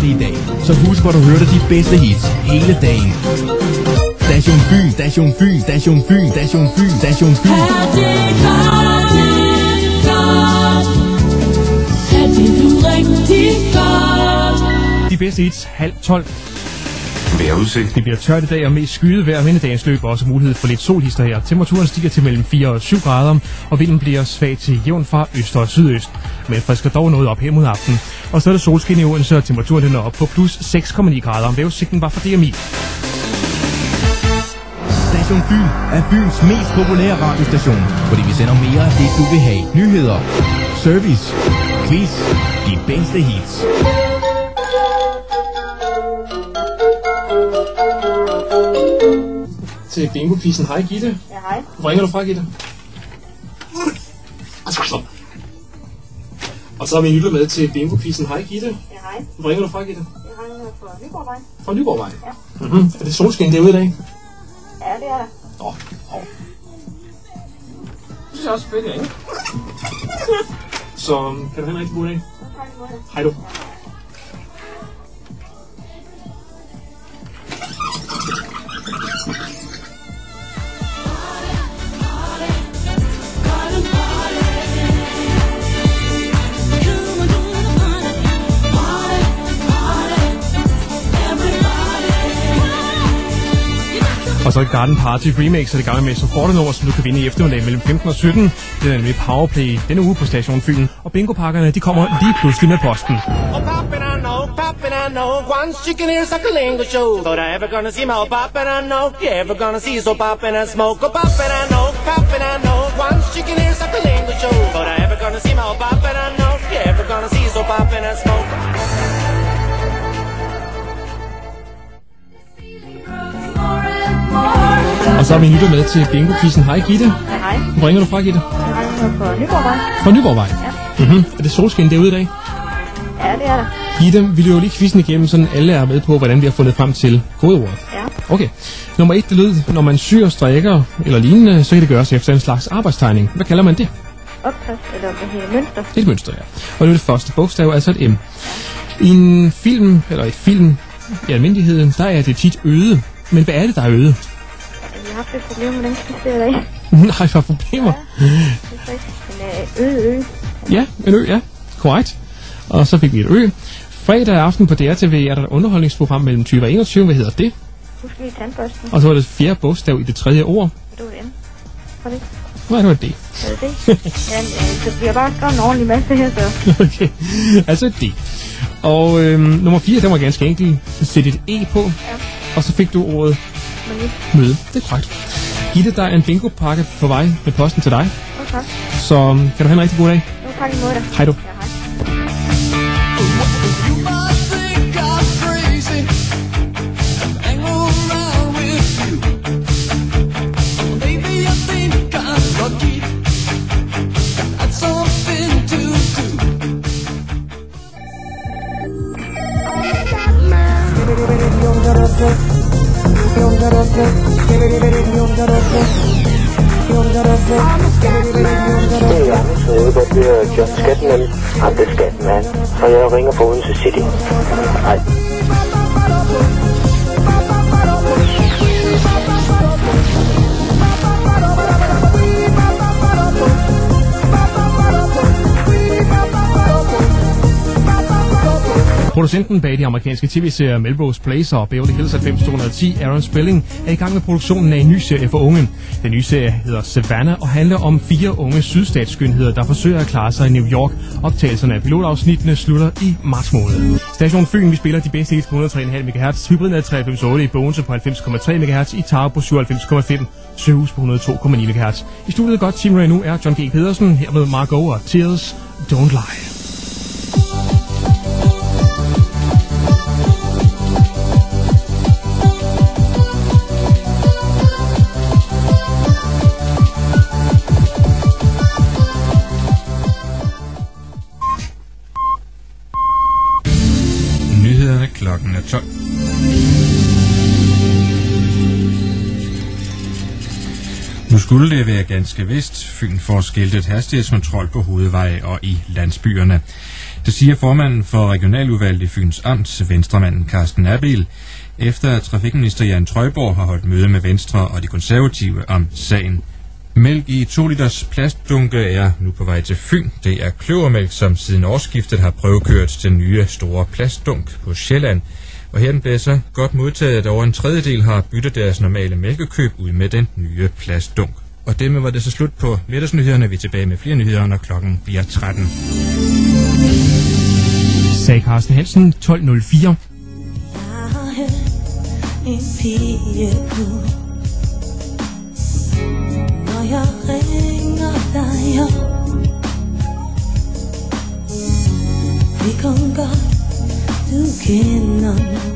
det i dag. Så husk, hvor du hørte de bedste hits hele dagen. Station Fyn, Station Fyn, Station Fyn, Station Fyn, Station Fyn. Er det godt, det godt? Er det nu rigtig godt? De bedste hits halv 12. Vejrudsigt. Det bliver tørt i dag og mest skyet vejr, men i dagens løb også mulighed for lidt solhister her. Temperaturen stiger til mellem 4 og 7 grader, og vinden bliver svag til jævn fra øst og sydøst. Men frisker dog noget op her mod aften. Og så er der solskin i Odense, og temperaturen den er op på plus 6,9 grader. Vævesigten var for DMI. Station Fyn er Fyns mest populære radiostation, fordi vi sender mere af det, du vil have. Nyheder, service, quiz, de bedste hits. Til bingo-quizzen. Hej Gitte. Ja, hej. Hvor ringer du fra, Gitte? Og så har vi en lytter med til bingo-quizzen. Hej Gitte. Ja, hej. Hvor ringer du fra, Gitte? Jeg ringer fra Nyborgvej. Fra Nyborgvej. Ja. Mm-hmm. Er det solskin derude i dag? Ja, det er der. Nå, hov. Det synes jeg også selvfølgelig, ikke? Så kan du have en rigtig god dag. Hej du. Altså Garden Party Remix af det gamle Mason Fortenor, som du kan vinde i eftermiddag mellem 15 og 17. Det er nemlig Powerplay denne uge på Station Fyn. Og bingopakkerne, de kommer lige pludselig med posten. Oh, poppin', I know, poppin', I know. Once you can hear Suckling show. But I ever gonna see my oh, poppin', I know. You ever gonna see so poppin' and smoke. Oh, poppin', I know, poppin', I know. Once you can hear Suckling show. But I ever gonna see my oh, poppin', I know. You ever gonna see so poppin' and smoke. Og så har vi en lytter med til bingo-quizzen. Hej Gitte. Hej. Hvor ringer du fra, Gitte? Jeg ringer fra Nyborgvej. Fra Nyborgvej. Ja. Mm-hmm. Er det solskin derude i dag? Ja, det er der. Gitte, vi løber lige quizzen igennem, så alle er med på, hvordan vi har fundet frem til kodeordet. Ja. Okay. Nummer et, det lød, når man syr, strikker eller lignende, så kan det gøres efter en slags arbejdstegning. Hvad kalder man det? Opkast, eller hvad hedder mønster. Det er et mønster, ja. Og det er det første bogstav, altså et M. I en film, eller et film i almindeligheden, der er det tit øde. Men hvad er det, der er øde? Haft et problem med den sidste dag. Nej, er problemer. Det er rigtigt. Men øh, ø. Ja, en ø, ja. Korrekt. Og så fik vi et ø. Fredag aften på DRTV er der et underholdningsprogram mellem 20 og 21. Hvad hedder det? Husk lige tandbørsten. Og så var det fjerde bogstav i det tredje ord. Det var det. Var det? Nej, det var det. Er det det? ja, øh, så vi har bare skrevet en ordentlig masse her, så. Okay, altså det. Og øhm, nummer 4, den var ganske enkel. Sæt et E på, Ja. og så fik du ordet Men lige. møde. Det er korrekt. Gitte, der er en bingo-pakke på vej med posten til dig. Okay. Så kan du have en rigtig god dag. Jo, tak i måde. Hej du. Ja, hej. Det er Anders Røde, øh, der bliver John Skatman. I'm the Scatman. Og jeg ringer på Odense City. Hej. Producenten bag de amerikanske tv-serier Melrose Place og Beverly Hills 90210, Aaron Spelling, er i gang med produktionen af en ny serie for unge. Den nye serie hedder Savannah og handler om fire unge sydstatsskønheder, der forsøger at klare sig i New York. Optagelserne af pilotafsnittene slutter i marts måned. Station Fyn, vi spiller de bedste hits på 103,5 MHz, hybriden er 93,8 i Bogense på 90,3 MHz, i Taro på 97,5 Søhus på 102,9 MHz. I studiet godt Team nu er John G. Pedersen, her med Margot og Tears Don't Lie. Klokken er 12. Nu skulle det være ganske vist. Fyn får skiltet hastighedskontrol på hovedveje og i landsbyerne. Det siger formanden for regionaludvalget i Fyns Amt, venstremanden Carsten Abil, efter at trafikminister Jan Trøjborg har holdt møde med Venstre og de konservative om sagen. Mælk i 2 liters plastdunke er nu på vej til Fyn. Det er kløvermælk, som siden årsskiftet har prøvekørt den nye store plastdunk på Sjælland. Og her den bliver så godt modtaget, at over en tredjedel har byttet deres normale mælkekøb ud med den nye plastdunk. Og dermed var det så slut på middagsnyhederne. Vi er tilbage med flere nyheder, når klokken bliver 13. Sagde Carsten Hansen 1204. Jeg har hørt en pige gå Når jeg ringer dig op. Vi kom godt, du kender mig.